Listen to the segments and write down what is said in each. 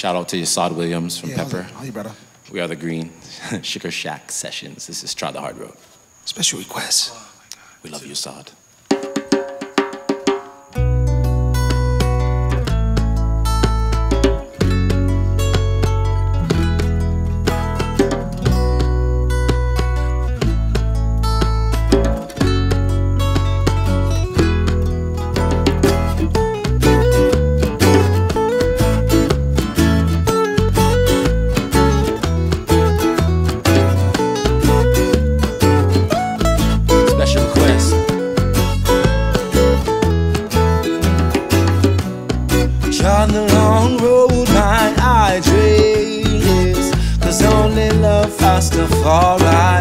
shout out to Yesod Williams from Yeah, Pepper. How you, brother? We are the Green. Sugar Shack Sessions. This is Trod the Hard Road. Special request. We love you, Assad. Rastafari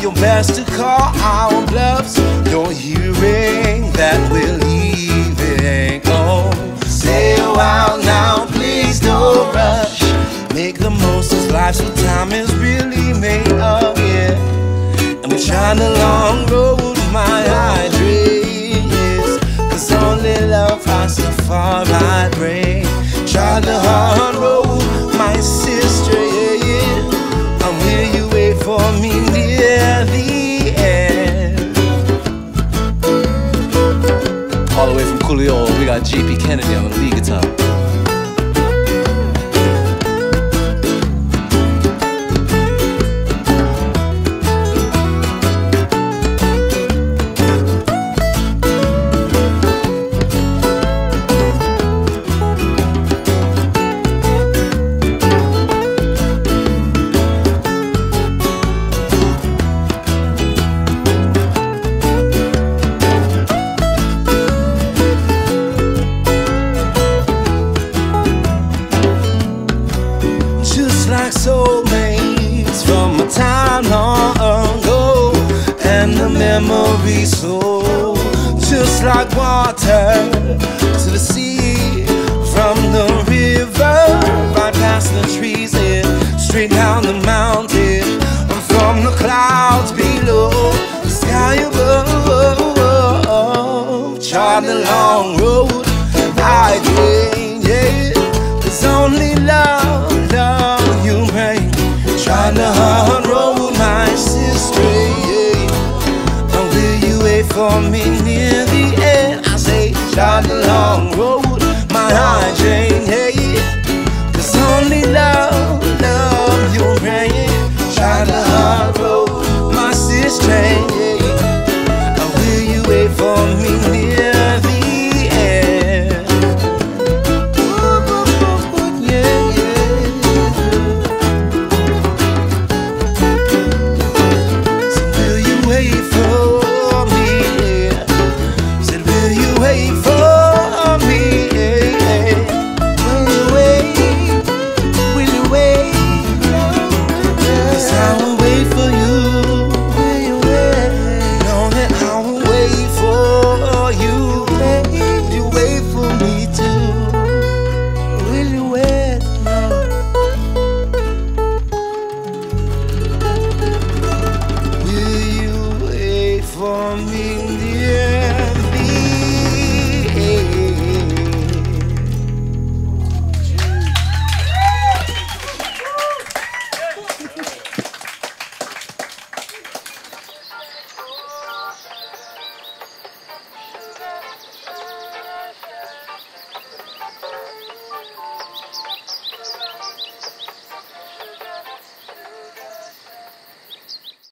your best to call our bluffs. You're hearing that we're leaving. Oh, stay a while now, please don't rush. Make the most of life, so time is really made of, yeah. And we're trying the long road, got JP Kennedy on the lead guitar. Memory so just like water to the sea, from the river right past the trees and straight down the mountain, from the clouds below, the sky above. Chart the long road long road, my high me.